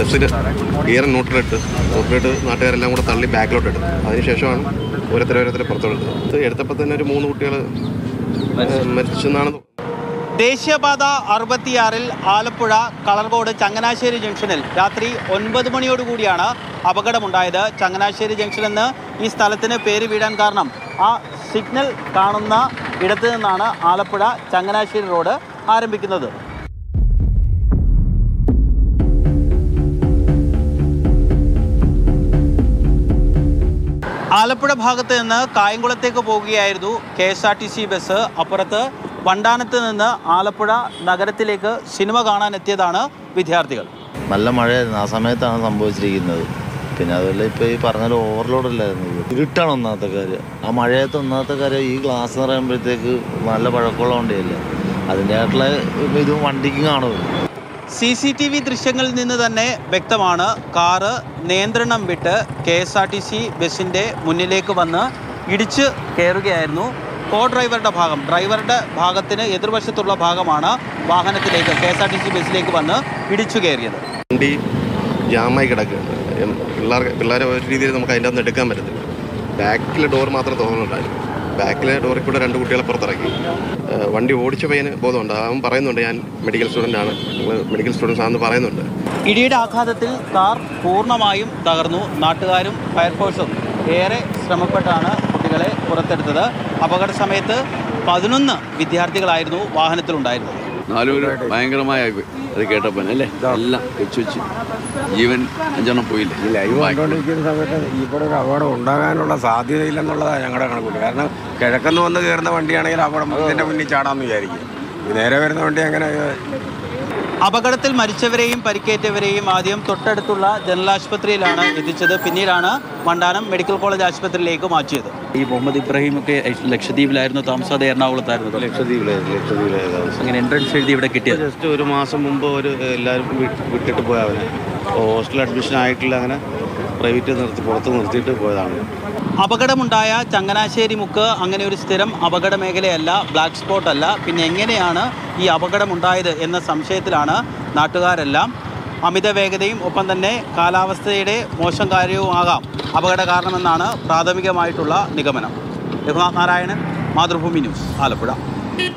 ബസ്സിൽ ഗിയർ ന്യൂട്രലിട്ട് ന്യൂട്രലിട്ട് നാട്ടുകാരെല്ലാം കൂടെ തള്ളി ബാക്കിലോട്ട് എടുത്തു അതിനുശേഷമാണ് ഓരോരുത്തർ ഓരോരുത്തരെ പുറത്തോട്ട് ഇത് എടുത്തപ്പോൾ തന്നെ ഒരു മൂന്ന് കുട്ടികൾ മരിച്ചെന്നാണ് ദേശീയപാത അറുപത്തിയാറിൽ ആലപ്പുഴ കളർകോട് ചങ്ങനാശ്ശേരി ജംഗ്ഷനിൽ രാത്രി ഒൻപത് മണിയോടുകൂടിയാണ് അപകടമുണ്ടായത്. ചങ്ങനാശ്ശേരി ജംഗ്ഷൻ എന്ന് ഈ സ്ഥലത്തിന് പേര് വീഴാൻ കാരണം ആ സിഗ്നൽ കാണുന്ന ഇടത്തു നിന്നാണ് ആലപ്പുഴ ചങ്ങനാശ്ശേരി റോഡ് ആരംഭിക്കുന്നത്. ആലപ്പുഴ ഭാഗത്ത് നിന്ന് കായംകുളത്തേക്ക് പോവുകയായിരുന്നു K S R T C bus. അപ്പുറത്ത് വണ്ടാനത്ത് നിന്ന് ആലപ്പുഴ നഗരത്തിലേക്ക് സിനിമ കാണാൻ എത്തിയതാണ് വിദ്യാർത്ഥികൾ. നല്ല മഴയായിരുന്നു. ആ സമയത്താണ് സംഭവിച്ചിരിക്കുന്നത്. പിന്നെ അതുപോലെ ഇപ്പോൾ ഈ പറഞ്ഞ ഓവർലോഡ് അല്ലായിരുന്നു ഇരുട്ടാണ് ഒന്നാമത്തെ കാര്യം. ആ മഴയത്ത് ഒന്നാമത്തെ കാര്യം ഈ ഗ്ലാസ് എന്ന് പറയുമ്പോഴത്തേക്ക് നല്ല പഴക്കമുള്ള വണ്ടിയല്ലേ? അതിന്റെ ആയിട്ടുള്ള ഇതും വണ്ടിക്കും കാണുമല്ലോ സി സി ടി വി ദൃശ്യങ്ങളിൽ നിന്ന് തന്നെ വ്യക്തമാണ്. കാറ് നിയന്ത്രണം വിട്ട് K S R T C ബസ്സിന്റെ മുന്നിലേക്ക് വന്ന് ഇടിച്ച് കയറുകയായിരുന്നു. കോ ഡ്രൈവറുടെ ഭാഗം ഡ്രൈവറുടെ ഭാഗത്തിന് എതിർവശത്തുള്ള ഭാഗമാണ് വാഹനത്തിലേക്ക് K S R T C ബസ്സിലേക്ക് വന്ന് ഇടിച്ചു കയറിയത്. വണ്ടി ജാമായി കിടക്കുകയാണ്. പിള്ളേർ പിള്ളേരെ ഒരു രീതിയിൽ നമുക്ക് അതിന്റെ അകത്ത് എടുക്കാൻ പറ്റത്തില്ല. ബാക്കിലെ ഡോർ മാത്രം തോന്നുന്നുണ്ടായിരുന്നു ബാക്കിലെ ഡോറിൽ കൂടെ രണ്ട് കുട്ടികളെ പുറത്തിറക്കി. വണ്ടി ഓടിച്ച പയ്യന് ബോധമുണ്ട്. അവൻ പറയുന്നുണ്ട് ഞാൻ മെഡിക്കൽ സ്റ്റുഡന്റ് ആണ്. നിങ്ങൾ മെഡിക്കൽ സ്റ്റുഡൻസ് ആണെന്ന് പറയുന്നുണ്ട്. ഇടിയുടെ ആഘാതത്തിൽ കാർ പൂർണമായും തകർന്നു. നാട്ടുകാരും ഫയർഫോഴ്സും ഏറെ ശ്രമപ്പെട്ടാണ് കുട്ടികളെ പുറത്തെടുത്തത്. അപകട സമയത്ത് പതിനൊന്ന് വിദ്യാർത്ഥികളായിരുന്നു വാഹനത്തിലുണ്ടായിരുന്നത്. നാലുപേര് ഭയങ്കരമായ അത് കേട്ടപ്പോ അല്ലേ? എല്ലാം വെച്ച് വെച്ച് ജീവൻ അഞ്ചെണ്ണം പോയില്ലേ? ലൈവ് കണ്ടുകൊണ്ടിരിക്കുന്ന സമയത്ത് ഇവിടെ ഒരു അപകടം ഉണ്ടാകാനുള്ള സാധ്യതയില്ലെന്നുള്ളതാണ് ഞങ്ങളുടെ കണക്കുണ്ട് കാരണം കിഴക്കുന്ന് വന്ന് കയറുന്ന വണ്ടിയാണെങ്കിൽ അപകടം ഇതിന്റെ മുന്നിൽ ചാടാമെന്ന് വിചാരിക്കും. നേരെ വരുന്ന വണ്ടി അങ്ങനെ അപകടത്തിൽ മരിച്ചവരെയും പരിക്കേറ്റവരെയും ആദ്യം തൊട്ടടുത്തുള്ള ജനറൽ ആശുപത്രിയിലാണ് എത്തിച്ചത്. പിന്നീടാണ് മണ്ടാനം മെഡിക്കൽ കോളേജ് ആശുപത്രിയിലേക്ക് മാറ്റിയത്. ഈ മുഹമ്മദ് ഇബ്രാഹിം ഒക്കെ ലക്ഷദ്വീപിലായിരുന്നു താമസം അത് എറണാകുളത്തായിരുന്നു. ലക്ഷദ്വീപിലായിരുന്നു ലക്ഷദ്വീപിലായിരുന്നു. അങ്ങനെ എൻട്രൻസ് എഴുതി ഇവിടെ കിട്ടിയത്. ജസ്റ്റ് ഒരു മാസം മുമ്പ് ഒരു എല്ലാവരും വിട്ടിട്ട് പോയാൽ അവനെ. ഹോസ്റ്റൽ അഡ്മിഷൻ ആയിട്ടില്ല അങ്ങനെ. പ്രൈവറ്റ് നിർത്തി പുറത്ത് നിർത്തിയിട്ട് പോയതാണ്. അപകടമുണ്ടായ ചങ്ങനാശ്ശേരി മുക്ക് അങ്ങനെ ഒരു സ്ഥിരം അപകട മേഖലയല്ല ബ്ലാക്ക് സ്പോട്ട് അല്ല. പിന്നെ എങ്ങനെയാണ് ഈ അപകടമുണ്ടായത് എന്ന സംശയത്തിലാണ് നാട്ടുകാരെല്ലാം. അമിത വേഗതയും ഒപ്പം തന്നെ കാലാവസ്ഥയുടെ മോശം കാര്യവും ആകാം. അപകട കാരണമെന്നാണ് പ്രാഥമികമായിട്ടുള്ള നിഗമനം. രഘുനാഥ് നാരായണൻ മാതൃഭൂമി ന്യൂസ് ആലപ്പുഴ.